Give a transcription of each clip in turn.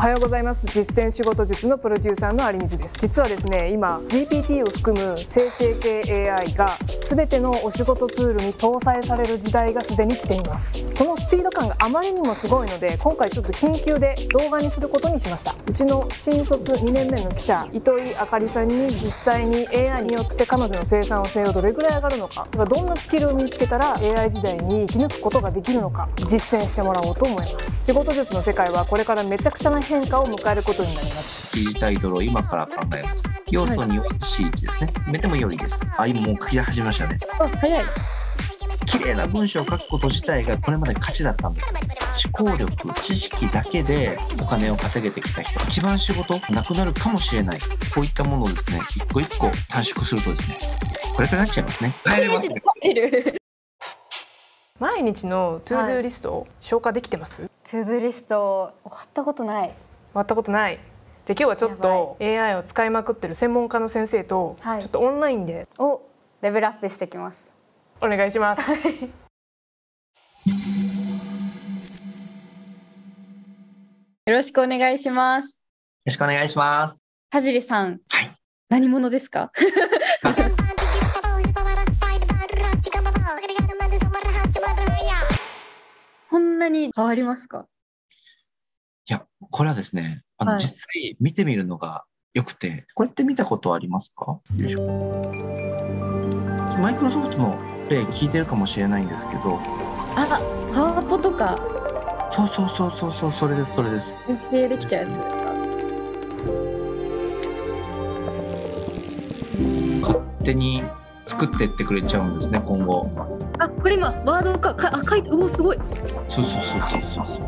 おはようございます。実践仕事術のプロデューサーの有水です。実はですね今 GPT を含む生成系 AI が全てのお仕事ツールに搭載される時代がすでに来ています。そのスピード感があまりにもすごいので今回ちょっと緊急で動画にすることにしました。うちの新卒2年目の記者糸井あかりさんに実際に AI によって彼女の生産性がどれぐらい上がるのかどんなスキルを身につけたら AI 時代に生き抜くことができるのか実践してもらおうと思います。仕事術の世界はこれからめちゃくちゃな変化を迎えることになります。記事タイトルを今から考えます。要素による C1 ですね。めてもよりです。あ今もう書き始めましたね。あ早い。綺麗な文章を書くこと自体がこれまで価値だったんです。思考力知識だけでお金を稼げてきた人一番仕事なくなるかもしれない。こういったものをですね一個一個短縮するとですねこれくらいになっちゃいますね。帰れますね毎日の ToDo リストを消化できてます、トゥードゥーリスト終わったことない。終わったことない。で今日はちょっと AI を使いまくってる専門家の先生とちはい。ょっとオンラインでおレベルアップしてきます。お願いします。よろしくお願いします。よろしくお願いします。田尻さん。はい。何者ですか？なに変わりますか？いやこれはですねあの、はい。実際見てみるのがよくてこれって見たことありますか？マイクロソフトの例聞いてるかもしれないんですけど。あパワポとか。そうそうそうそうそうそれですそれです。設定できちゃうやつですか？勝手に作ってってくれちゃうんですね今後。あこれ今ワードかかあ書いてうおすごい。そうそうそうそうそうそう。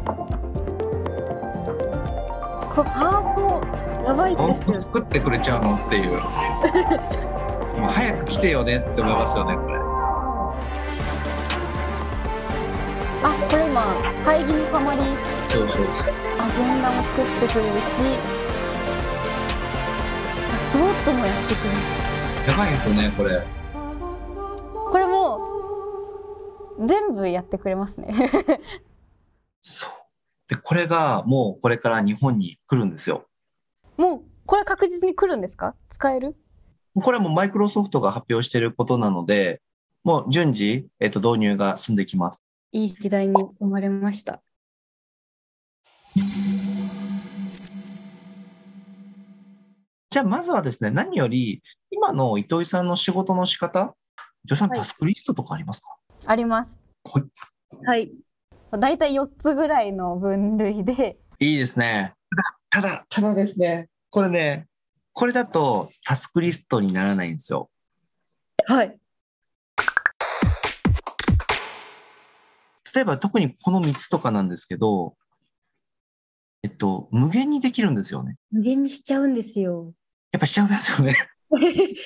これパワポやばいですよ。作ってくれちゃうのっていう。もう早く来てよねって思いますよねこれ。あこれ今会議のサマリー。そうそうアジェンダも作ってくれるし。あスウォットもやってくれる。やばいですよねこれ全部やってくれますね。そう。でこれがもうこれから日本に来るんですよ。もうこれ確実に来るんですか？使える？これはもうマイクロソフトが発表していることなのでもう順次、えっと導入が進んできます。いい時代に生まれました。じゃあまずはですね何より今の糸井さんの仕事の仕方？糸井さんはい。タスクリストとかありますか、ありますはいはいだいたい4つぐらいの分類でいいですね。ただ、ただ、ただですね、これね、これだとタスクリストにならないんですよ。はい例えば特にこの3つとかなんですけど、えっと、無限にできるんですよね。無限にしちゃうんですよやっぱしちゃいますよね。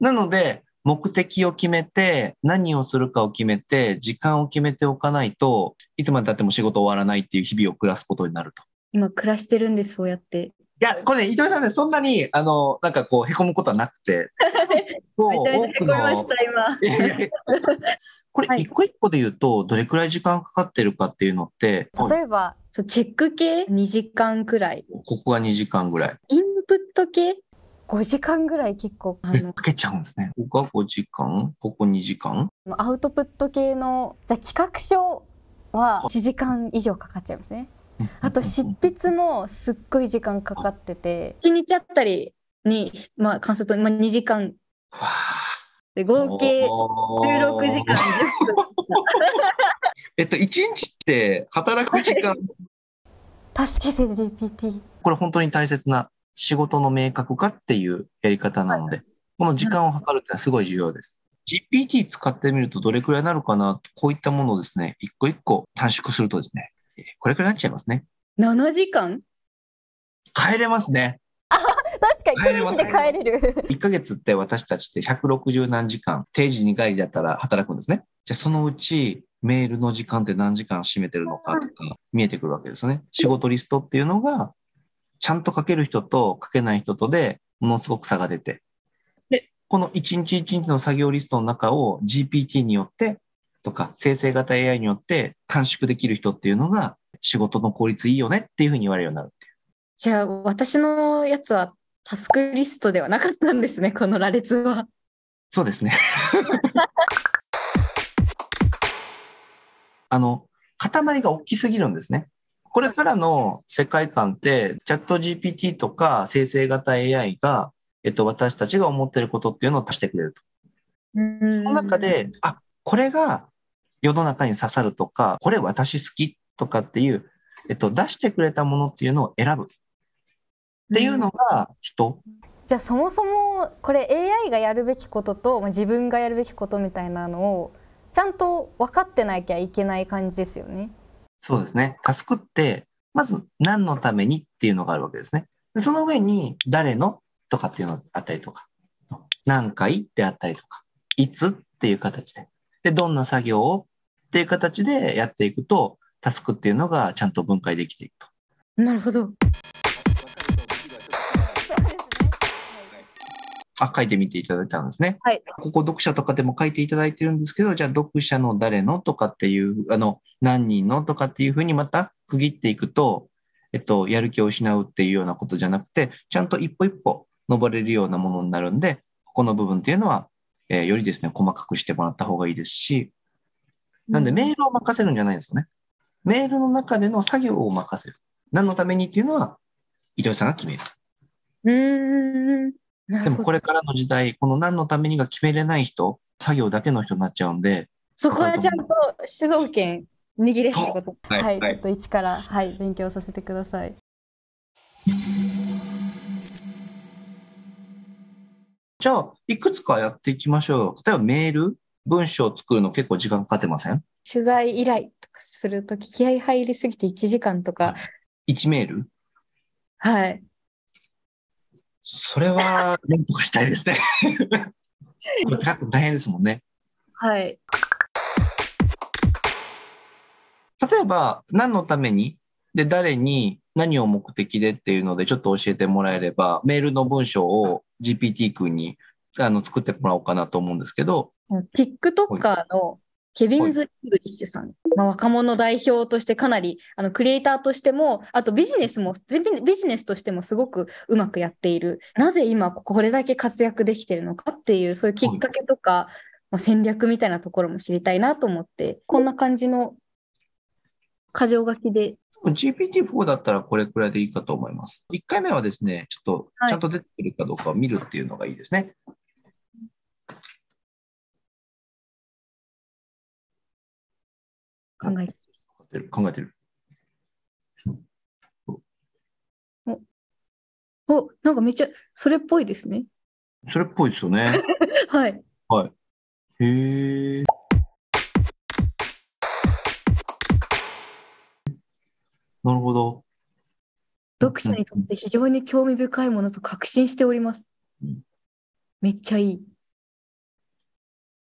なので、目的を決めて、何をするかを決めて、時間を決めておかないといつまで経っても仕事終わらないっていう日々を暮らすことになると。今暮らしてるんですそうやって。いや、これね、糸井さんね、そんなに、あの、なんかこう、へこむことはなくて、こうめちゃめちゃへこみました今。これはい。一個一個で言うとどれくらい時間かかってるかっていうのって、例えばそうチェック系？2時間くらい。ここが2時間ぐらい。インプット系？5時間ぐらい結構あえ、のかけちゃうんですね。ここが5時間、ここ2時間？アウトプット系のじゃあ企画書は1時間以上かかっちゃいますね。あと執筆もすっごい時間かかってて。1日あたりに、まあ、観察と、まあ、2時間。で合計16おー。時間10分 えっと、1日って働く時間、助けて GPT これ本当に大切な仕事の明確化っていうやり方なので、この時間を測るってのはすごい重要です。GPT 使ってみるとどれくらいになるかなと、こういったものをですね、一個一個短縮するとですね、えーこれくらいになっちゃいますね。7時間？帰れますね。確かに1帰れます日で帰れる1ヶ月って私たちって160何時間、定時2回だったら働くんですね。じゃあそのうちメールの時間って何時間占めてるのかとか見えてくるわけですよね。仕事リストっていうのが、ちゃんと書ける人と書けない人とでものすごく差が出て。で、この1日1日の作業リストの中を GPT によってとか生成型 AI によって短縮できる人っていうのが仕事の効率いいよねっていうふうに言われるようになるっていう。じゃあ私のやつはタスクリストではなかったんですね、この羅列は。そうですね。あの、塊が大きすぎるんですね。これからの世界観って、チャット GPT とか生成型 AI が、えっと、私たちが思ってることっていうのを足してくれると。その中で、あ、これが世の中に刺さるとか、これ私好きとかっていう、えっと、出してくれたものっていうのを選ぶ。っていうのが人。じゃあそもそもこれ AI がやるべきことと自分がやるべきことみたいなのをちゃんと分かってなきゃいけない感じですよね。そうですね。タスクって、まず何のためにっていうのがあるわけですね。でその上に誰のとかっていうのがあったりとか、何回ってあったりとか、いつっていう形で、で、どんな作業をっていう形でやっていくと、タスクっていうのがちゃんと分解できていくと。なるほど。あ、書いてみていただいたんですね。はい。ここ読者とかでも書いていただいてるんですけど、じゃあ読者の誰のとかっていう、あの、何人のとかっていうふうにまた区切っていくと、えっと、やる気を失うっていうようなことじゃなくて、ちゃんと一歩一歩登れるようなものになるんで、ここの部分っていうのは、えー、よりですね、細かくしてもらった方がいいですし、なんでメールを任せるんじゃないんですよね。メールの中での作業を任せる。何のためにっていうのは、伊藤さんが決める。うんでもこれからの時代、この何のためにが決めれない人、作業だけの人になっちゃうんで。そこはちゃんと主導権握れってこと。はい、はい、ちょっと一から、はい、勉強させてください。じゃあ、いくつかやっていきましょう。例えばメール、文章を作るの結構時間かかってません？取材依頼とかするとき、気合入りすぎて1時間とか。1メール？はい。それは、なんとかしたいですね。これ大変ですもんね。はい。例えば、何のために、で、誰に、何を目的でっていうので、ちょっと教えてもらえれば、メールの文章を GPT 君にあの作ってもらおうかなと思うんですけど。TikToker のケビンズ・イングリッシュさん、まあ、若者代表としてかなりあのクリエイターとしてもあとビジネスもビジネスとしてもすごくうまくやっている。なぜ今これだけ活躍できてるのかっていうそういうきっかけとか、まあ、戦略みたいなところも知りたいなと思ってこんな感じの箇条書きで。GPT-4 だったらこれくらいでいいかと思います。1回目はですね、ちょっとちゃんと出てくるかどうかを見るっていうのがいいですね。考えてる。考えてる。お、お、なんかめっちゃそれっぽいですね。それっぽいですよね。はい。はい。へえ。なるほど。読者にとって非常に興味深いものと確信しております。うん、めっちゃいい。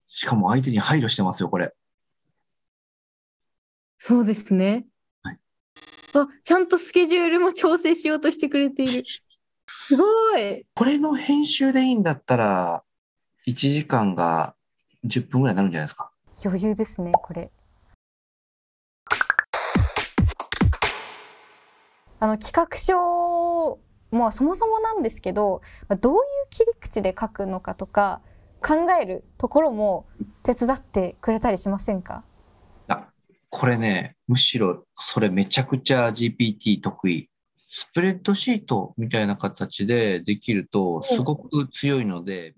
しかも相手に配慮してますよ、これ。そうですね。はい、あ、ちゃんとスケジュールも調整しようとしてくれている。すごい。これの編集でいいんだったら、1時間が10分ぐらいになるんじゃないですか？余裕ですね、これ。あの企画書もそもそもなんですけどどういう切り口で書くのかとか考えるところも手伝ってくれたりしませんか？あこれねむしろそれめちゃくちゃ GPT 得意スプレッドシートみたいな形でできるとすごく強いので。